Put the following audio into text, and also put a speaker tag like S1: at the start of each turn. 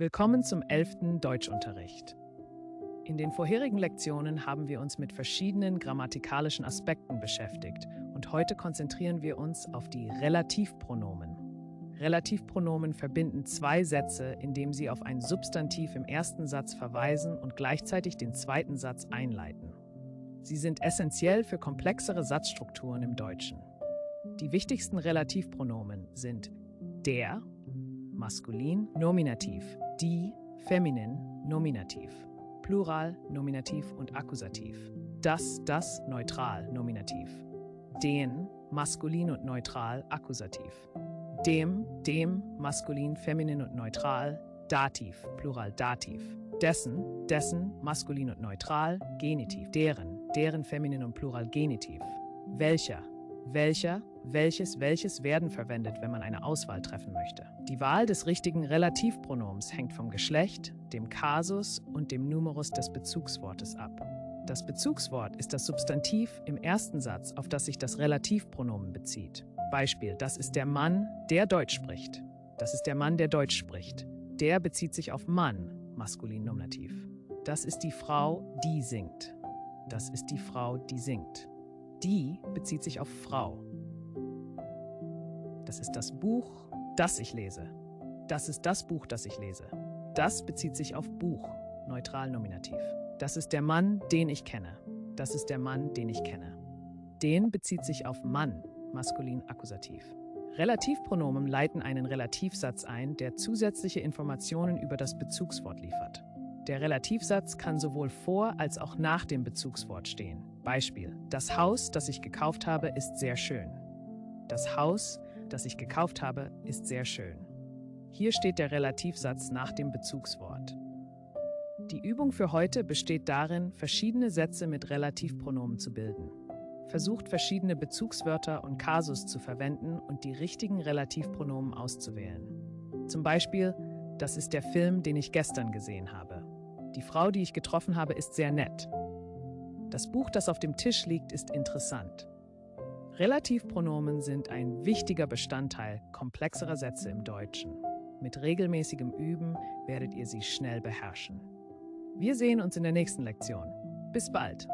S1: Willkommen zum 11. Deutschunterricht. In den vorherigen Lektionen haben wir uns mit verschiedenen grammatikalischen Aspekten beschäftigt und heute konzentrieren wir uns auf die Relativpronomen. Relativpronomen verbinden zwei Sätze, indem sie auf ein Substantiv im ersten Satz verweisen und gleichzeitig den zweiten Satz einleiten. Sie sind essentiell für komplexere Satzstrukturen im Deutschen. Die wichtigsten Relativpronomen sind der, maskulin, Nominativ, die, feminin, Nominativ, Plural, Nominativ und Akkusativ, das, das, neutral, Nominativ, den, maskulin und neutral, Akkusativ, dem, dem, maskulin, feminin und neutral, Dativ, Plural, Dativ, dessen, dessen, maskulin und neutral, Genitiv, deren, deren, feminin und Plural, Genitiv, welcher, welcher, welches, welches werden verwendet, wenn man eine Auswahl treffen möchte. Die Wahl des richtigen Relativpronoms hängt vom Geschlecht, dem Kasus und dem Numerus des Bezugswortes ab. Das Bezugswort ist das Substantiv im ersten Satz, auf das sich das Relativpronomen bezieht. Beispiel, das ist der Mann, der Deutsch spricht. Das ist der Mann, der Deutsch spricht. Der bezieht sich auf Mann, maskulin Nominativ. Das ist die Frau, die singt. Das ist die Frau, die singt. Die bezieht sich auf Frau. Das ist das Buch, das ich lese. Das ist das Buch, das ich lese. Das bezieht sich auf Buch, neutral nominativ. Das ist der Mann, den ich kenne. Das ist der Mann, den ich kenne. Den bezieht sich auf Mann, maskulin akkusativ. Relativpronomen leiten einen Relativsatz ein, der zusätzliche Informationen über das Bezugswort liefert. Der Relativsatz kann sowohl vor als auch nach dem Bezugswort stehen. Beispiel. Das Haus, das ich gekauft habe, ist sehr schön. Das Haus, das ich gekauft habe, ist sehr schön. Hier steht der Relativsatz nach dem Bezugswort. Die Übung für heute besteht darin, verschiedene Sätze mit Relativpronomen zu bilden. Versucht verschiedene Bezugswörter und Kasus zu verwenden und die richtigen Relativpronomen auszuwählen. Zum Beispiel, das ist der Film, den ich gestern gesehen habe. Die Frau, die ich getroffen habe, ist sehr nett. Das Buch, das auf dem Tisch liegt, ist interessant. Relativpronomen sind ein wichtiger Bestandteil komplexerer Sätze im Deutschen. Mit regelmäßigem Üben werdet ihr sie schnell beherrschen. Wir sehen uns in der nächsten Lektion. Bis bald!